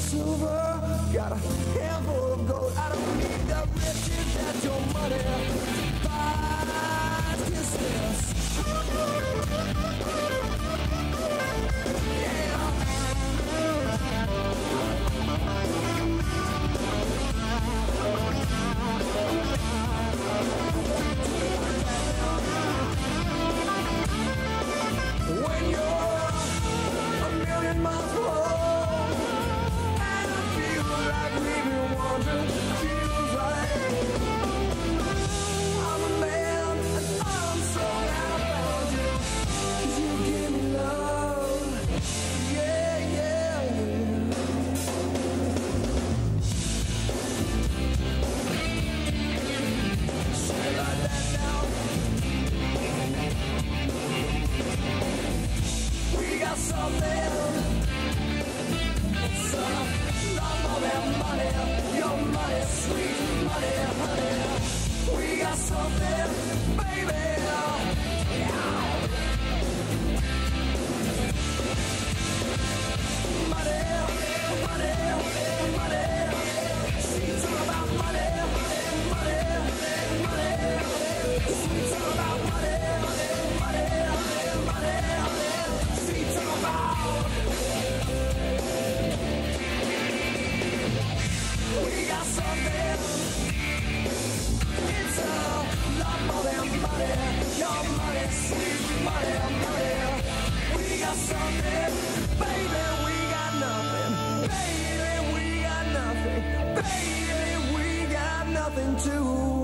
silver, got a handful of gold. I don't need the riches, that your money. to